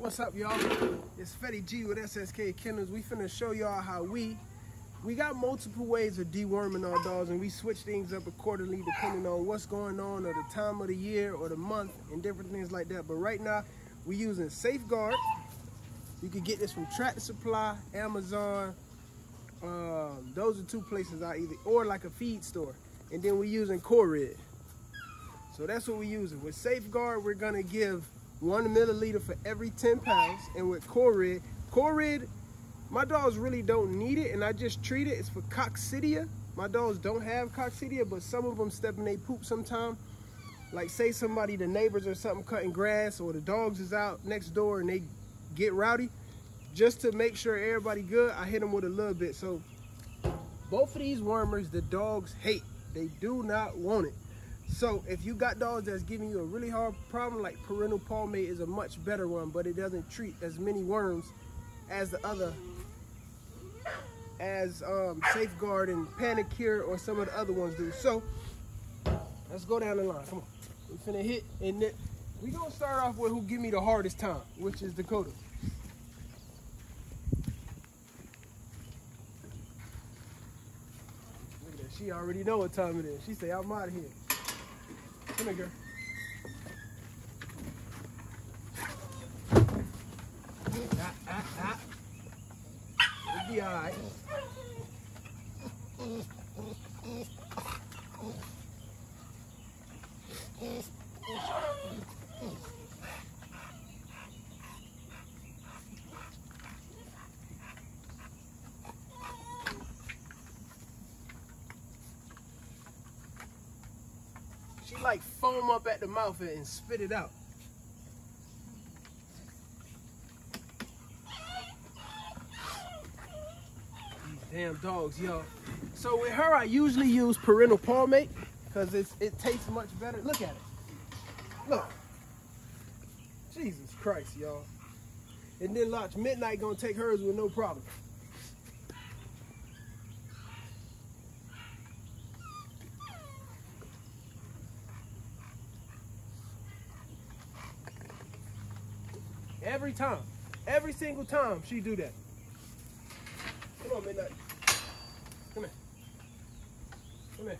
What's up, y'all? It's Fetty G with SSK Kennels. We finna show y'all how we we got multiple ways of deworming our dogs, and we switch things up accordingly depending on what's going on, or the time of the year, or the month, and different things like that. But right now, we using Safeguard. You can get this from Tractor Supply, Amazon. Um, those are two places I either, or like a feed store. And then we using Corid. So that's what we're using. With Safeguard, we're gonna give one milliliter for every 10 pounds. And with Corid, Corid, my dogs really don't need it, and I just treat it. It's for coccidia. My dogs don't have coccidia, but some of them step in they poop sometime. Like say somebody, the neighbors or something cutting grass, or the dogs is out next door and they get rowdy. Just to make sure everybody good, I hit them with a little bit. So both of these wormers, the dogs hate. They do not want it. So if you got dogs that's giving you a really hard problem, like pyrantel pamoate is a much better one, but it doesn't treat as many worms as the other, as um, Safeguard and Panacur or some of the other ones do. So let's go down the line. Come on, we finna hit, and then we gonna start off with who give me the hardest time, which is Dakota. She already know what time it is. She say, I'm out of here. Come here, girl. Ah, ah, ah. It'll be all right. Like foam up at the mouth and spit it out. These damn dogs, yo. So with her, I usually use pyrantel pamoate because it tastes much better. Look at it. Look. Jesus Christ, y'all. And then Lodge Midnight gonna take hers with no problem. Every time. Every single time she do that. Come on, Midnight. Come here. Come here.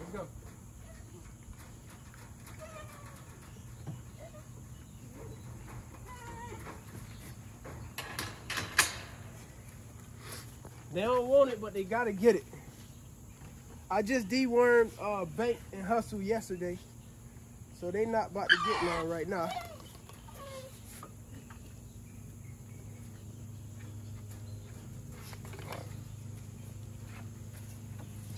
Let's go. They don't want it, but they gotta get it. I just dewormed uh, Bank and Hustle yesterday, so they not about to get none right now.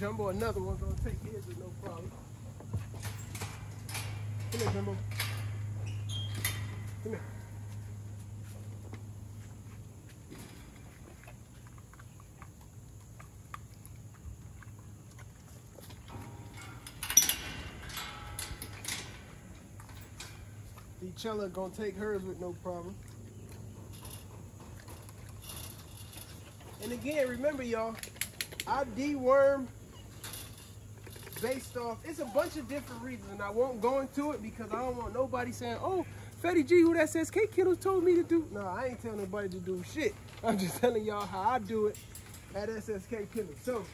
Jumbo, another one gonna take his with no problem. Come here, Jumbo. Come here. Chella gonna take hers with no problem. And again, remember y'all, I deworm based off, it's a bunch of different reasons and I won't go into it because I don't want nobody saying, oh, Fetty G, who that SSK Kennels told me to do. No, I ain't telling nobody to do shit. I'm just telling y'all how I do it at SSK Kennels. So,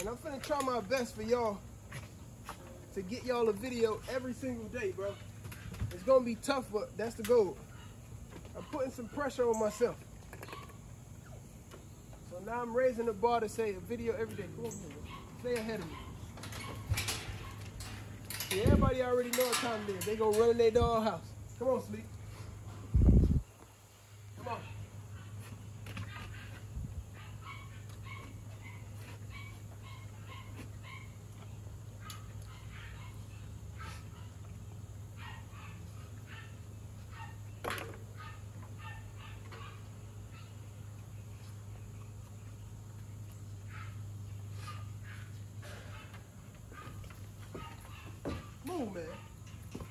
And I'm finna try my best for y'all to get y'all a video every single day, bro. It's gonna be tough, but that's the goal. I'm putting some pressure on myself. So now I'm raising the bar to say a video every day. Come on. Stay ahead of me. See, everybody already know what time it is. They gonna run in their dog house. Come on, sleep.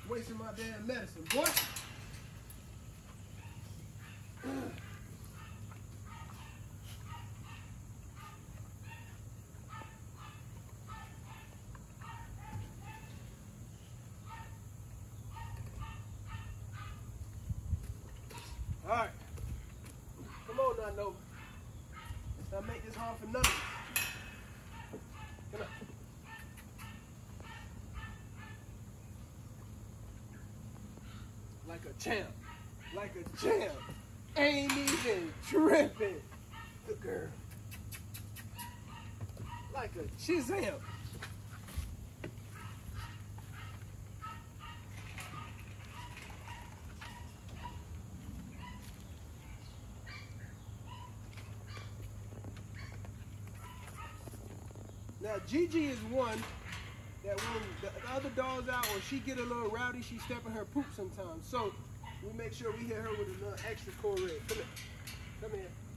Wasting my damn medicine, boy. All right. Come on Nova. Let's not make this hard for nothing. Like a champ. Like a champ. Ain't even tripping. Good girl. Like a Shazam. Now Gigi is one that when the other dog's out or she get a little rowdy, she step in her poop sometimes. So we make sure we hit her with a little extra Corid. Come here. Come here.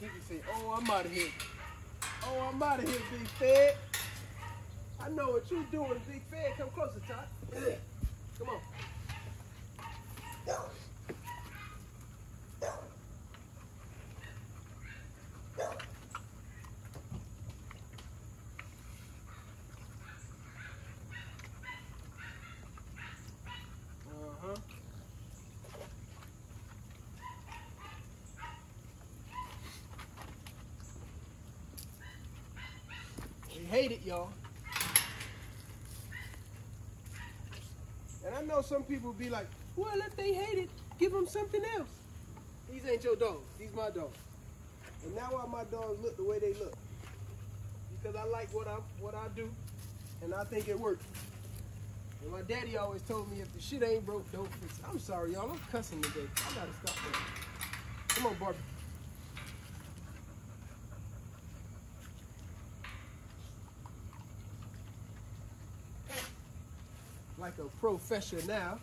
That. Kiki say, oh, I'm out of here. Oh, I'm out of here, Big Fed. I know what you're doing, Big Fed. Come closer, Todd. Come on. Uh-huh. They hate it, y'all. And I know some people be like, well, if they hate it, give them something else. These ain't your dogs. These my dogs. And now why my dogs look the way they look. Because I like what I what I do, and I think it works. And my daddy always told me if the shit ain't broke, don't fix it. I'm sorry, y'all. I'm cussing today. I gotta stop that. Come on, Barbie. Like a professional.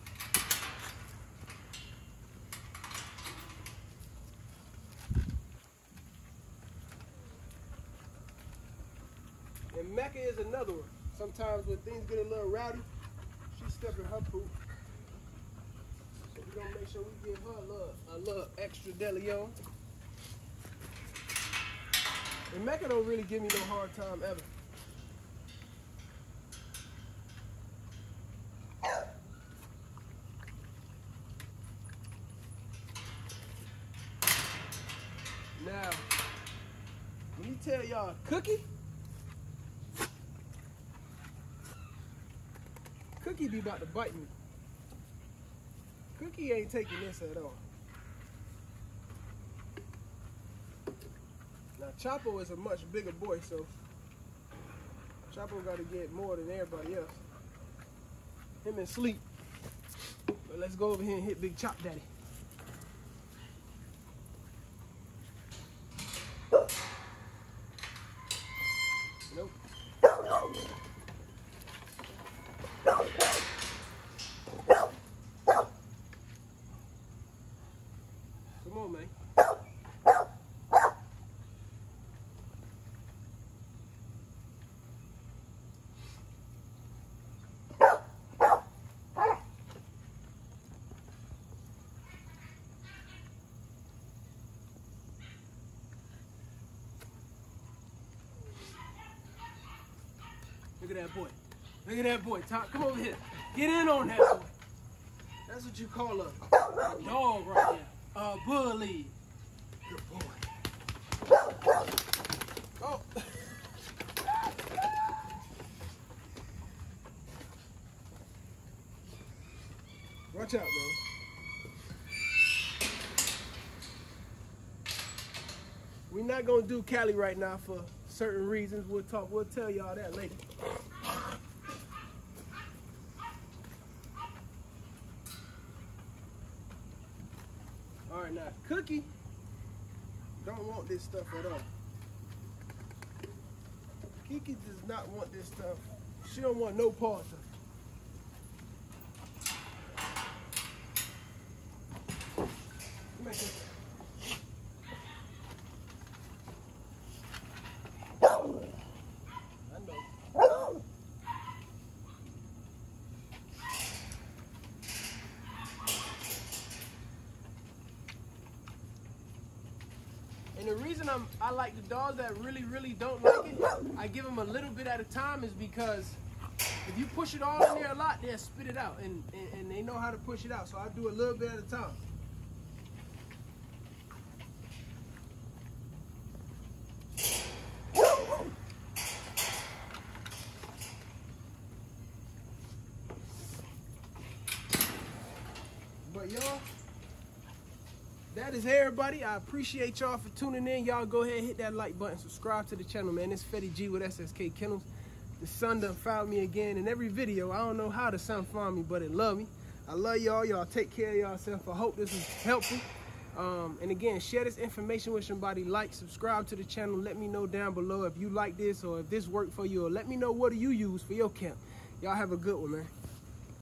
And Mecca is another one. Sometimes when things get a little rowdy, she stepping her poop. So we're gonna make sure we give her a little, a little extra deli on. And Mecca don't really give me no hard time ever. Now, let me tell y'all, Cookie. Cookie be about to bite me. Cookie ain't taking this at all. Now Chapo is a much bigger boy, so Chapo got to get more than everybody else. Him and Sleep. But let's go over here and hit Big Chop Daddy. Nope. Come on, man. Look at that boy. Look at that boy. Top, come over here. Get in on that boy. That's what you call a, dog right there. A bully. Good boy. Oh. Watch out, bro. We're not gonna do Cali right now for certain reasons. We'll talk. We'll tell y'all that later. Right, now Cookie don't want this stuff at all. Kiki does not want this stuff. She don't want no parts of it. The reason I'm I like the dogs that really really don't like it, I give them a little bit at a time is because if you push it all in there a lot, they'll spit it out, and, and and they know how to push it out. So I do a little bit at a time. But y'all, that is everybody. I appreciate y'all for tuning in. Y'all go ahead hit that like button. Subscribe to the channel, man. It's Fetty G with SSK Kennels. The sun done found me again in every video. I don't know how the sun found me, but it love me. I love y'all. Y'all take care of yourself. I hope this was helpful. Um, and again, share this information with somebody. Like, subscribe to the channel. Let me know down below if you like this or if this worked for you. Or let me know what do you use for your camp. Y'all have a good one, man.